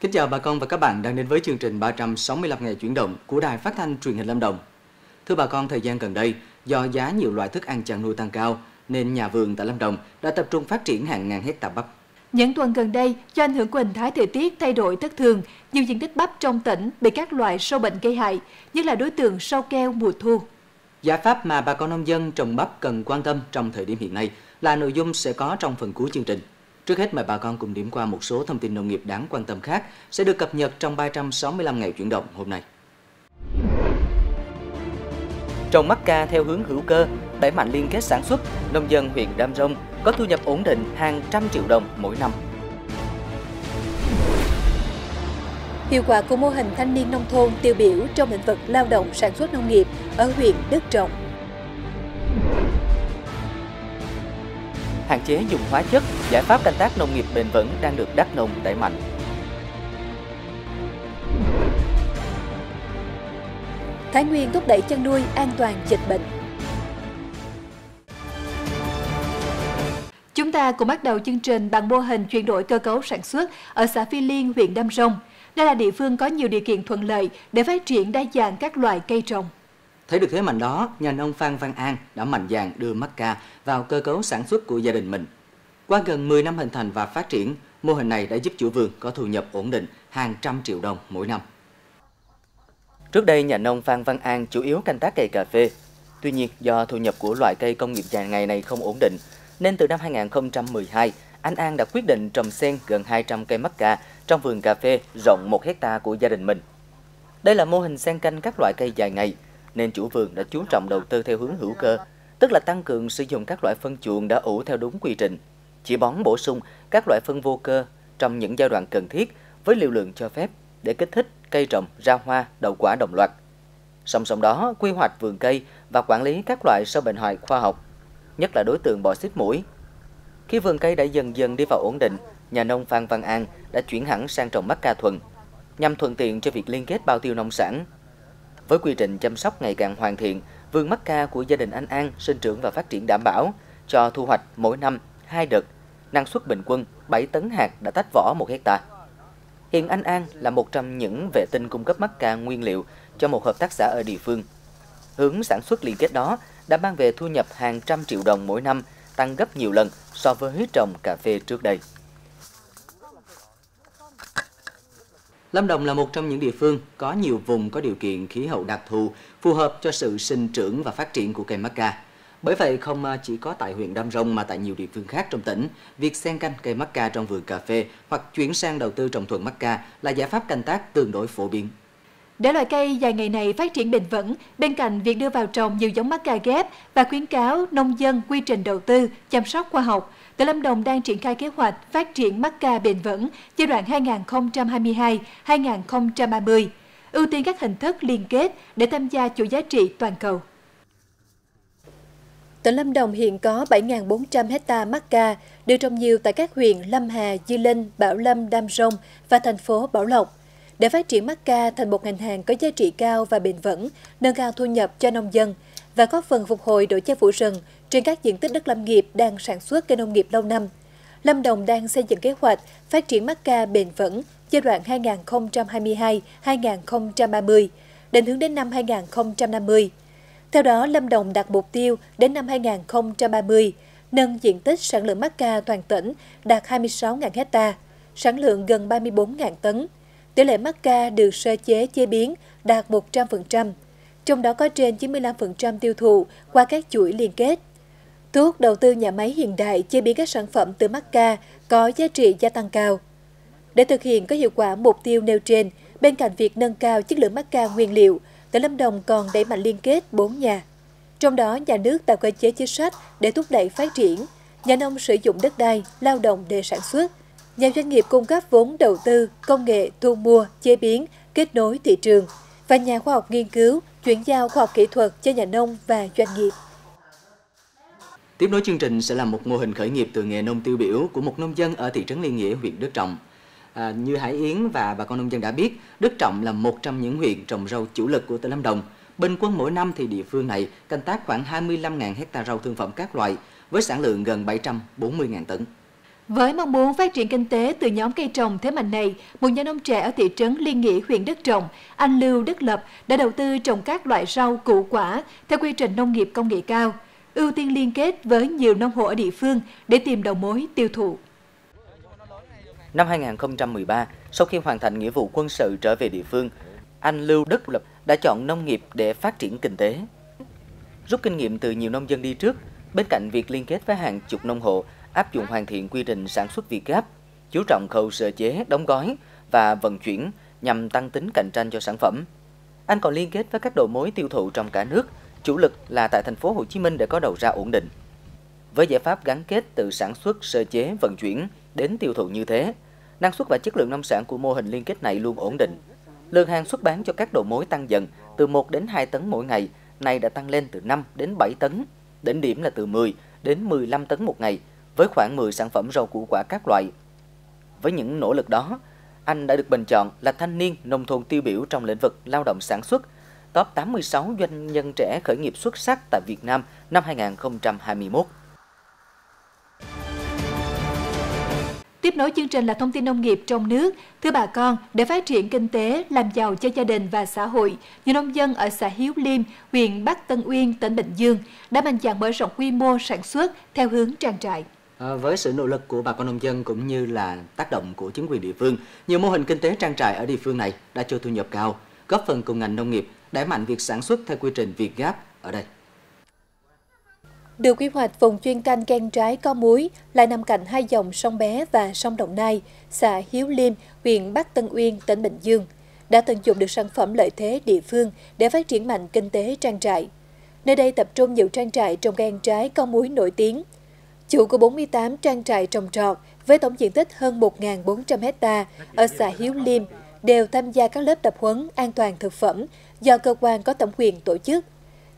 Kính chào bà con và các bạn đang đến với chương trình 365 ngày chuyển động của Đài Phát thanh Truyền hình Lâm Đồng. Thưa bà con, thời gian gần đây, do giá nhiều loại thức ăn chăn nuôi tăng cao, nên nhà vườn tại Lâm Đồng đã tập trung phát triển hàng ngàn hecta bắp. Những tuần gần đây, do ảnh hưởng của hình thái thời tiết thay đổi thất thường, nhiều diện tích bắp trong tỉnh bị các loại sâu bệnh gây hại, như là đối tượng sâu keo mùa thu. Giải pháp mà bà con nông dân trồng bắp cần quan tâm trong thời điểm hiện nay là nội dung sẽ có trong phần cuối chương trình. Trước hết mời bà con cùng điểm qua một số thông tin nông nghiệp đáng quan tâm khác sẽ được cập nhật trong 365 ngày chuyển động hôm nay. Trồng mắc ca theo hướng hữu cơ, đẩy mạnh liên kết sản xuất, nông dân huyện Đam Rông có thu nhập ổn định hàng trăm triệu đồng mỗi năm. Hiệu quả của mô hình thanh niên nông thôn tiêu biểu trong lĩnh vực lao động sản xuất nông nghiệp ở huyện Đức Trọng. Hạn chế dùng hóa chất, giải pháp canh tác nông nghiệp bền vững đang được Đắk Nông đẩy mạnh. Thái Nguyên thúc đẩy chăn nuôi an toàn dịch bệnh. Chúng ta cùng bắt đầu chương trình bằng mô hình chuyển đổi cơ cấu sản xuất ở xã Phi Liên, huyện Đam Rông. Đây là địa phương có nhiều điều kiện thuận lợi để phát triển đa dạng các loại cây trồng. Thấy được thế mạnh đó, nhà nông Phan Văn An đã mạnh dạn đưa mắc ca vào cơ cấu sản xuất của gia đình mình. Qua gần 10 năm hình thành và phát triển, mô hình này đã giúp chủ vườn có thu nhập ổn định hàng trăm triệu đồng mỗi năm. Trước đây, nhà nông Phan Văn An chủ yếu canh tác cây cà phê. Tuy nhiên, do thu nhập của loại cây công nghiệp dài ngày này không ổn định, nên từ năm 2012, anh An đã quyết định trồng xen gần 200 cây mắc ca trong vườn cà phê rộng 1 hecta của gia đình mình. Đây là mô hình xen canh các loại cây dài ngày, nên chủ vườn đã chú trọng đầu tư theo hướng hữu cơ, tức là tăng cường sử dụng các loại phân chuồng đã ủ theo đúng quy trình, chỉ bón bổ sung các loại phân vô cơ trong những giai đoạn cần thiết với liều lượng cho phép để kích thích cây trồng ra hoa, đậu quả đồng loạt. Song song đó, quy hoạch vườn cây và quản lý các loại sâu bệnh hoại khoa học, nhất là đối tượng bọ xít mũi. Khi vườn cây đã dần dần đi vào ổn định, nhà nông Phan Văn An đã chuyển hẳn sang trồng mắc ca thuần, nhằm thuận tiện cho việc liên kết bao tiêu nông sản. Với quy trình chăm sóc ngày càng hoàn thiện, vườn mắc ca của gia đình anh An sinh trưởng và phát triển đảm bảo, cho thu hoạch mỗi năm hai đợt, năng suất bình quân 7 tấn hạt đã tách vỏ một hecta. Hiện anh An là một trong những vệ tinh cung cấp mắc ca nguyên liệu cho một hợp tác xã ở địa phương. Hướng sản xuất liên kết đó đã mang về thu nhập hàng trăm triệu đồng mỗi năm, tăng gấp nhiều lần so với trồng cà phê trước đây. Lâm Đồng là một trong những địa phương có nhiều vùng có điều kiện khí hậu đặc thù phù hợp cho sự sinh trưởng và phát triển của cây mắc ca. Bởi vậy không à, chỉ có tại huyện Đam Rông mà tại nhiều địa phương khác trong tỉnh, việc xen canh cây mắc ca trong vườn cà phê hoặc chuyển sang đầu tư trồng thuần mắc ca là giải pháp canh tác tương đối phổ biến. Để loài cây dài ngày này phát triển bền vững, bên cạnh việc đưa vào trồng nhiều giống mắc ca ghép và khuyến cáo nông dân quy trình đầu tư, chăm sóc khoa học, tỉnh Lâm Đồng đang triển khai kế hoạch phát triển mắc ca bền vững giai đoạn 2022-2030, ưu tiên các hình thức liên kết để tham gia chuỗi giá trị toàn cầu. Tỉnh Lâm Đồng hiện có 7.400 hecta mắc ca, được trồng nhiều tại các huyện Lâm Hà, Di Linh, Bảo Lâm, Đam Rông và thành phố Bảo Lộc. Để phát triển mắc ca thành một ngành hàng có giá trị cao và bền vững, nâng cao thu nhập cho nông dân và góp phần phục hồi độ che phủ rừng trên các diện tích đất lâm nghiệp đang sản xuất cây nông nghiệp lâu năm. Lâm Đồng đang xây dựng kế hoạch phát triển mắc ca bền vững giai đoạn 2022-2030, định hướng đến năm 2050. Theo đó, Lâm Đồng đặt mục tiêu đến năm 2030, nâng diện tích sản lượng mắc ca toàn tỉnh đạt 26.000 hecta, sản lượng gần 34.000 tấn. Tỷ lệ mắc ca được sơ chế chế biến đạt 100%, trong đó có trên 95% tiêu thụ qua các chuỗi liên kết. Thu hút đầu tư nhà máy hiện đại chế biến các sản phẩm từ mắc ca có giá trị gia tăng cao. Để thực hiện có hiệu quả mục tiêu nêu trên, bên cạnh việc nâng cao chất lượng mắc ca nguyên liệu, tỉnh Lâm Đồng còn đẩy mạnh liên kết 4 nhà. Trong đó, nhà nước tạo cơ chế chính sách để thúc đẩy phát triển, nhà nông sử dụng đất đai, lao động để sản xuất, nhà doanh nghiệp cung cấp vốn đầu tư, công nghệ, thu mua, chế biến, kết nối thị trường và nhà khoa học nghiên cứu, chuyển giao khoa học kỹ thuật cho nhà nông và doanh nghiệp. Tiếp nối chương trình sẽ là một mô hình khởi nghiệp từ nghề nông tiêu biểu của một nông dân ở thị trấn Liên Nghĩa, huyện Đức Trọng. À, như Hải Yến và bà con nông dân đã biết, Đức Trọng là một trong những huyện trồng rau chủ lực của tỉnh Lâm Đồng. Bình quân mỗi năm thì địa phương này canh tác khoảng 25.000 hecta rau thương phẩm các loại với sản lượng gần 740.000 tấn. Với mong muốn phát triển kinh tế từ nhóm cây trồng thế mạnh này, một nhà nông trẻ ở thị trấn Liên Nghĩa, huyện Đức Trọng, anh Lưu Đức Lập đã đầu tư trồng các loại rau củ quả theo quy trình nông nghiệp công nghệ cao, ưu tiên liên kết với nhiều nông hộ ở địa phương để tìm đầu mối tiêu thụ. Năm 2013, sau khi hoàn thành nghĩa vụ quân sự trở về địa phương, anh Lưu Đức Lập đã chọn nông nghiệp để phát triển kinh tế. Rút kinh nghiệm từ nhiều nông dân đi trước, bên cạnh việc liên kết với hàng chục nông hộ, áp dụng hoàn thiện quy trình sản xuất Việt Gáp, chú trọng khâu sơ chế, đóng gói và vận chuyển nhằm tăng tính cạnh tranh cho sản phẩm. Anh còn liên kết với các đầu mối tiêu thụ trong cả nước, chủ lực là tại thành phố Hồ Chí Minh để có đầu ra ổn định. Với giải pháp gắn kết từ sản xuất, sơ chế, vận chuyển đến tiêu thụ như thế, năng suất và chất lượng nông sản của mô hình liên kết này luôn ổn định. Lượng hàng xuất bán cho các đầu mối tăng dần từ 1 đến 2 tấn mỗi ngày, nay đã tăng lên từ 5 đến 7 tấn, đỉnh điểm là từ 10 đến 15 tấn một ngày, với khoảng 10 sản phẩm rau củ quả các loại. Với những nỗ lực đó, anh đã được bình chọn là thanh niên nông thôn tiêu biểu trong lĩnh vực lao động sản xuất, top 86 doanh nhân trẻ khởi nghiệp xuất sắc tại Việt Nam năm 2021. Tiếp nối chương trình là thông tin nông nghiệp trong nước. Thưa bà con, để phát triển kinh tế, làm giàu cho gia đình và xã hội, nhiều nông dân ở xã Hiếu Liêm, huyện Bắc Tân Uyên, tỉnh Bình Dương đã mạnh dạn mở rộng quy mô sản xuất theo hướng trang trại. À, với sự nỗ lực của bà con nông dân cũng như là tác động của chính quyền địa phương, nhiều mô hình kinh tế trang trại ở địa phương này đã cho thu nhập cao, góp phần cùng ngành nông nghiệp đẩy mạnh việc sản xuất theo quy trình Việt Gáp ở đây. Được quy hoạch vùng chuyên canh ken trái có muối lại nằm cạnh hai dòng sông Bé và sông Đồng Nai, xã Hiếu Liêm, huyện Bắc Tân Uyên, tỉnh Bình Dương, đã tận dụng được sản phẩm lợi thế địa phương để phát triển mạnh kinh tế trang trại. Nơi đây tập trung nhiều trang trại trồng ken trái có muối nổi tiếng. Chủ của 48 trang trại trồng trọt với tổng diện tích hơn 1.400 hecta ở xã Hiếu Liêm đều tham gia các lớp tập huấn an toàn thực phẩm do cơ quan có thẩm quyền tổ chức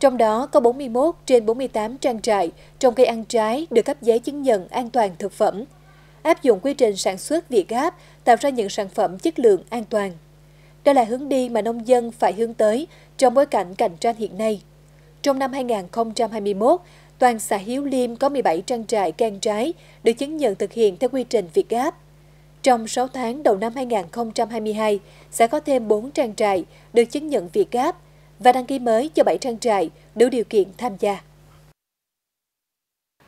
trong đó có 41 trên 48 trang trại trồng cây ăn trái được cấp giấy chứng nhận an toàn thực phẩm. Áp dụng quy trình sản xuất Việt Gáp tạo ra những sản phẩm chất lượng an toàn. Đây là hướng đi mà nông dân phải hướng tới trong bối cảnh cạnh tranh hiện nay. Trong năm 2021, toàn xã Hiếu Liêm có 17 trang trại can trái được chứng nhận thực hiện theo quy trình Việt Gáp. Trong 6 tháng đầu năm 2022, sẽ có thêm 4 trang trại được chứng nhận Việt Gáp – và đăng ký mới cho 7 trang trại đủ điều kiện tham gia.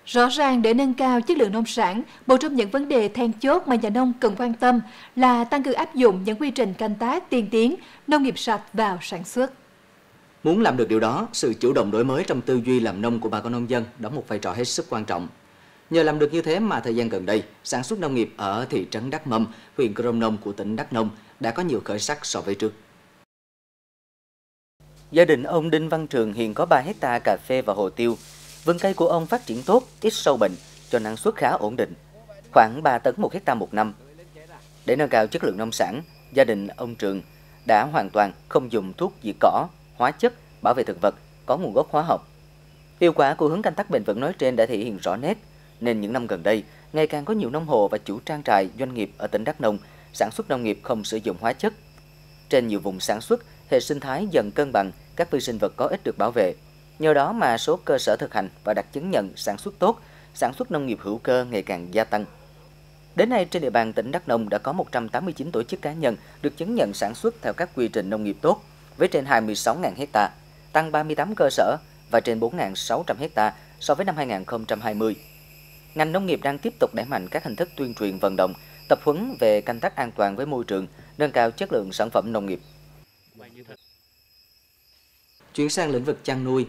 Rõ ràng để nâng cao chất lượng nông sản, một trong những vấn đề then chốt mà nhà nông cần quan tâm là tăng cường áp dụng những quy trình canh tác tiên tiến, nông nghiệp sạch vào sản xuất. Muốn làm được điều đó, sự chủ động đổi mới trong tư duy làm nông của bà con nông dân đóng một vai trò hết sức quan trọng. Nhờ làm được như thế mà thời gian gần đây, sản xuất nông nghiệp ở thị trấn Đắk Mâm, huyện Crong Nông của tỉnh Đắk Nông đã có nhiều khởi sắc so với trước. Gia đình ông Đinh Văn Trường hiện có 3 hecta cà phê và hồ tiêu. Vườn cây của ông phát triển tốt, ít sâu bệnh, cho năng suất khá ổn định, khoảng 3 tấn một hecta một năm. Để nâng cao chất lượng nông sản, gia đình ông Trường đã hoàn toàn không dùng thuốc diệt cỏ, hóa chất, bảo vệ thực vật có nguồn gốc hóa học. Hiệu quả của hướng canh tác bền vững nói trên đã thể hiện rõ nét, nên những năm gần đây, ngày càng có nhiều nông hộ và chủ trang trại doanh nghiệp ở tỉnh Đắk Nông sản xuất nông nghiệp không sử dụng hóa chất. Trên nhiều vùng sản xuất, hệ sinh thái dần cân bằng, các vi sinh vật có ích được bảo vệ. Nhờ đó mà số cơ sở thực hành và đặt chứng nhận sản xuất tốt, sản xuất nông nghiệp hữu cơ ngày càng gia tăng. Đến nay, trên địa bàn tỉnh Đắk Nông đã có 189 tổ chức cá nhân được chứng nhận sản xuất theo các quy trình nông nghiệp tốt, với trên 26.000 hectare tăng 38 cơ sở và trên 4.600 hecta so với năm 2020. Ngành nông nghiệp đang tiếp tục đẩy mạnh các hình thức tuyên truyền vận động, tập huấn về canh tác an toàn với môi trường, nâng cao chất lượng sản phẩm nông nghiệp. Chuyển sang lĩnh vực chăn nuôi.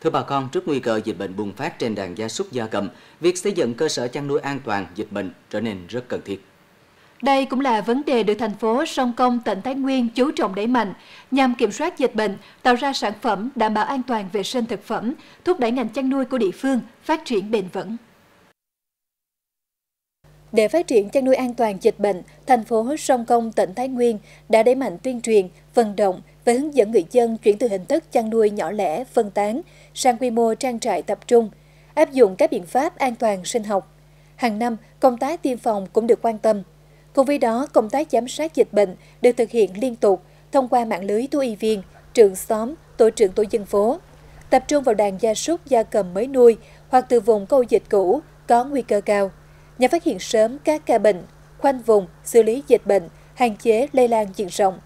Thưa bà con, trước nguy cơ dịch bệnh bùng phát trên đàn gia súc gia cầm, việc xây dựng cơ sở chăn nuôi an toàn dịch bệnh trở nên rất cần thiết. Đây cũng là vấn đề được thành phố Sông Công, tỉnh Thái Nguyên chú trọng đẩy mạnh nhằm kiểm soát dịch bệnh, tạo ra sản phẩm đảm bảo an toàn vệ sinh thực phẩm, thúc đẩy ngành chăn nuôi của địa phương phát triển bền vững. Để phát triển chăn nuôi an toàn dịch bệnh, thành phố Sông Công, tỉnh Thái Nguyên đã đẩy mạnh tuyên truyền, vận động và hướng dẫn người dân chuyển từ hình thức chăn nuôi nhỏ lẻ, phân tán sang quy mô trang trại tập trung, áp dụng các biện pháp an toàn sinh học. Hàng năm, công tác tiêm phòng cũng được quan tâm. Cùng với đó, công tác giám sát dịch bệnh được thực hiện liên tục thông qua mạng lưới thú y viên, trưởng xóm, tổ trưởng tổ dân phố, tập trung vào đàn gia súc gia cầm mới nuôi hoặc từ vùng câu dịch cũ có nguy cơ cao nhằm phát hiện sớm các ca bệnh, khoanh vùng, xử lý dịch bệnh, hạn chế lây lan diện rộng.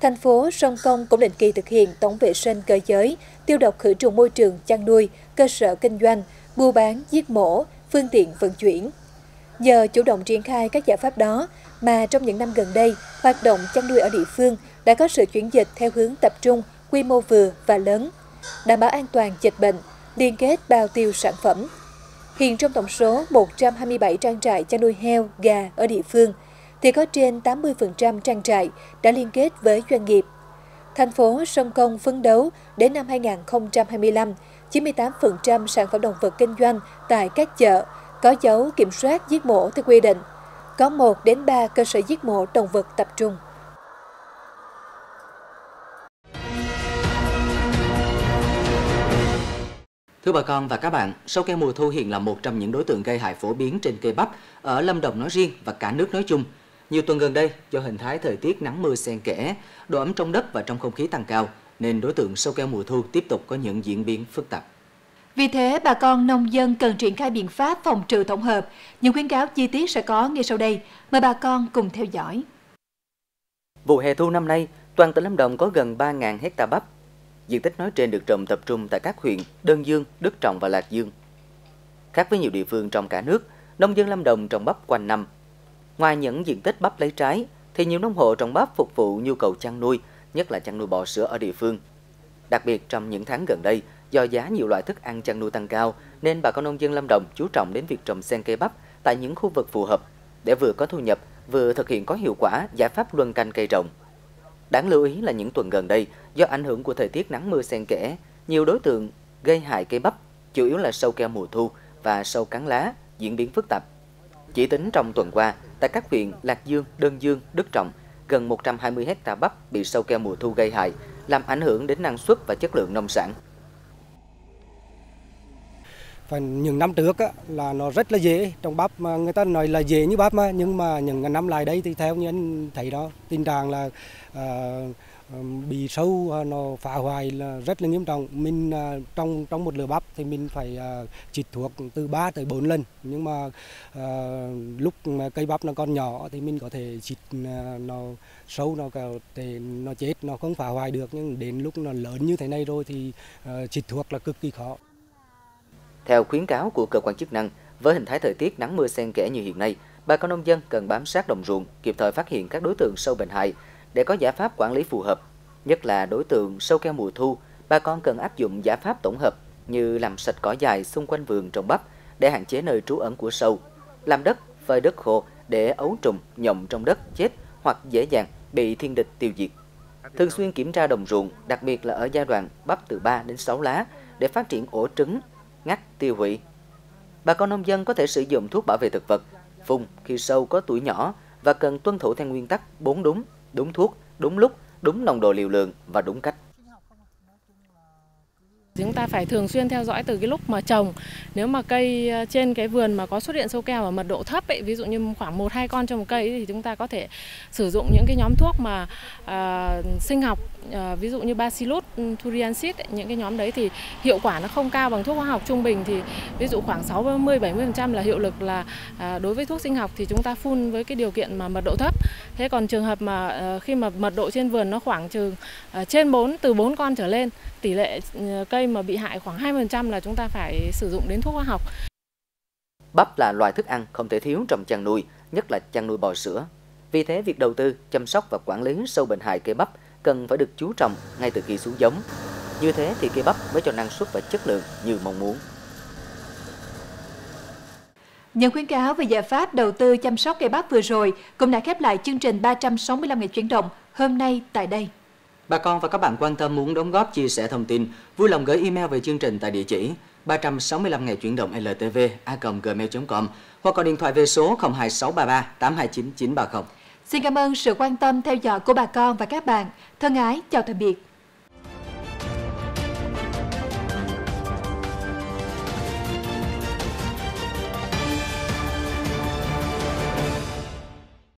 Thành phố Sông Công cũng định kỳ thực hiện tổng vệ sinh cơ giới, tiêu độc khử trùng môi trường chăn nuôi, cơ sở kinh doanh, mua bán, giết mổ, phương tiện vận chuyển. Nhờ chủ động triển khai các giải pháp đó mà trong những năm gần đây, hoạt động chăn nuôi ở địa phương đã có sự chuyển dịch theo hướng tập trung, quy mô vừa và lớn, đảm bảo an toàn dịch bệnh, liên kết bao tiêu sản phẩm. Hiện trong tổng số 127 trang trại chăn nuôi heo, gà ở địa phương, thì có trên 80% trang trại đã liên kết với doanh nghiệp. Thành phố Sông Công phấn đấu đến năm 2025, 98% sản phẩm động vật kinh doanh tại các chợ có dấu kiểm soát giết mổ theo quy định. Có 1 đến 3 cơ sở giết mổ động vật tập trung. Thưa bà con và các bạn, sâu keo mùa thu hiện là một trong những đối tượng gây hại phổ biến trên cây bắp ở Lâm Đồng nói riêng và cả nước nói chung. Nhiều tuần gần đây, do hình thái thời tiết nắng mưa xen kẽ, độ ẩm trong đất và trong không khí tăng cao, nên đối tượng sâu keo mùa thu tiếp tục có những diễn biến phức tạp. Vì thế, bà con nông dân cần triển khai biện pháp phòng trừ tổng hợp. Những khuyến cáo chi tiết sẽ có ngay sau đây. Mời bà con cùng theo dõi. Vụ hè thu năm nay, toàn tỉnh Lâm Đồng có gần 3.000 hecta bắp. Diện tích nói trên được trồng tập trung tại các huyện Đơn Dương, Đức Trọng và Lạc Dương. Khác với nhiều địa phương trong cả nước, nông dân Lâm Đồng trồng bắp quanh năm. Ngoài những diện tích bắp lấy trái, thì nhiều nông hộ trồng bắp phục vụ nhu cầu chăn nuôi, nhất là chăn nuôi bò sữa ở địa phương. Đặc biệt trong những tháng gần đây, Do giá nhiều loại thức ăn chăn nuôi tăng cao, nên bà con nông dân Lâm Đồng chú trọng đến việc trồng sen cây bắp tại những khu vực phù hợp để vừa có thu nhập, vừa thực hiện có hiệu quả giải pháp luân canh cây trồng. Đáng lưu ý là những tuần gần đây, do ảnh hưởng của thời tiết nắng mưa xen kẽ, nhiều đối tượng gây hại cây bắp, chủ yếu là sâu keo mùa thu và sâu cắn lá, diễn biến phức tạp. Chỉ tính trong tuần qua, tại các huyện Lạc Dương, Đơn Dương, Đức Trọng, gần 120 hecta bắp bị sâu keo mùa thu gây hại, làm ảnh hưởng đến năng suất và chất lượng nông sản và những năm trước á, là nó rất là dễ. Trong bắp mà người ta nói là dễ như bắp mà nhưng mà những năm lại đây thì theo như anh thấy đó tình trạng là uh, bị sâu nó phá hoại là rất là nghiêm trọng. Mình à, trong trong một lửa bắp thì mình phải à, chích thuốc từ 3 tới 4 lần. Nhưng mà uh, lúc mà cây bắp nó còn nhỏ thì mình có thể chích nó sâu nó để nó chết nó không phá hoại được. Nhưng đến lúc nó lớn như thế này rồi thì uh, chích thuốc là cực kỳ khó theo khuyến cáo của cơ quan chức năng, với hình thái thời tiết nắng mưa xen kẽ như hiện nay, bà con nông dân cần bám sát đồng ruộng, kịp thời phát hiện các đối tượng sâu bệnh hại để có giải pháp quản lý phù hợp. Nhất là đối tượng sâu keo mùa thu, bà con cần áp dụng giải pháp tổng hợp như làm sạch cỏ dài xung quanh vườn trồng bắp để hạn chế nơi trú ẩn của sâu, làm đất phơi đất khô để ấu trùng nhộng trong đất chết hoặc dễ dàng bị thiên địch tiêu diệt. Thường xuyên kiểm tra đồng ruộng, đặc biệt là ở giai đoạn bắp từ 3 đến 6 lá để phát triển ổ trứng ngắt, tiêu hủy. Bà con nông dân có thể sử dụng thuốc bảo vệ thực vật, phun khi sâu có tuổi nhỏ và cần tuân thủ theo nguyên tắc 4 đúng, đúng thuốc, đúng lúc, đúng nồng độ liều lượng và đúng cách. Chúng ta phải thường xuyên theo dõi từ cái lúc mà trồng. Nếu mà cây ờ, trên cái vườn mà có xuất hiện sâu keo ở mật độ thấp ấy, ví dụ như khoảng 1 2 con trong một cây ấy, thì chúng ta có thể sử dụng những cái nhóm thuốc mà uh, sinh học uh, ví dụ như Bacillus ừ, thuringiensis những cái nhóm đấy thì hiệu quả nó không cao bằng thuốc hóa học trung bình thì ví dụ khoảng 60 70% là hiệu lực là uh, đối với thuốc sinh học thì chúng ta phun với cái điều kiện mà mật độ thấp. Thế còn trường hợp mà uh, khi mà mật độ trên vườn nó khoảng chừng uh, trên 4 từ 4 con trở lên tỷ lệ cây mà bị hại khoảng 20% là chúng ta phải sử dụng đến thuốc hóa học. Bắp là loài thức ăn không thể thiếu trong chăn nuôi, nhất là chăn nuôi bò sữa. Vì thế, việc đầu tư, chăm sóc và quản lý sâu bệnh hại cây bắp cần phải được chú trọng ngay từ khi xuống giống. Như thế thì cây bắp mới cho năng suất và chất lượng như mong muốn. Những khuyến cáo về giải pháp đầu tư chăm sóc cây bắp vừa rồi cũng đã khép lại chương trình 365 ngày chuyển động hôm nay tại đây. Bà con và các bạn quan tâm muốn đóng góp chia sẻ thông tin, vui lòng gửi email về chương trình tại địa chỉ 365 ngày chuyển động ltv a.gmail.com hoặc gọi điện thoại về số 02633 829 930. Xin cảm ơn sự quan tâm theo dõi của bà con và các bạn. Thân ái, chào tạm biệt.